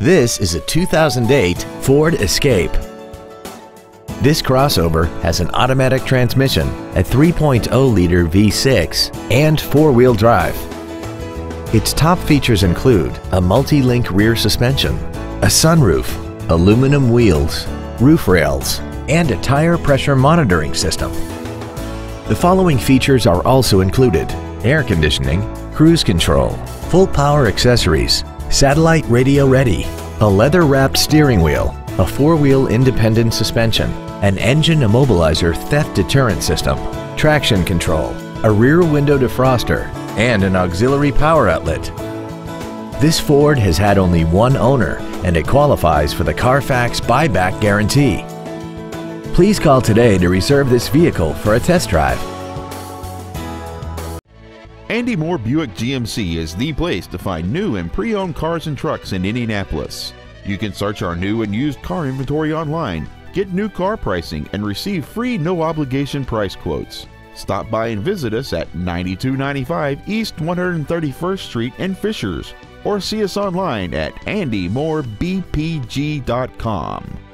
This is a 2008 Ford Escape. This crossover has an automatic transmission, a 3.0-liter V6, and four-wheel drive. Its top features include a multi-link rear suspension, a sunroof, aluminum wheels, roof rails, and a tire pressure monitoring system. The following features are also included air conditioning, cruise control, full power accessories, satellite radio ready, a leather wrapped steering wheel, a four wheel independent suspension, an engine immobilizer theft deterrent system, traction control, a rear window defroster, and an auxiliary power outlet. This Ford has had only one owner and it qualifies for the Carfax buyback guarantee. Please call today to reserve this vehicle for a test drive. Andy Mohr Buick GMC is the place to find new and pre owned cars and trucks in Indianapolis. You can search our new and used car inventory online, get new car pricing, and receive free no obligation price quotes. Stop by and visit us at 9295 East 131st Street in Fishers or see us online at andymohrbpg.com.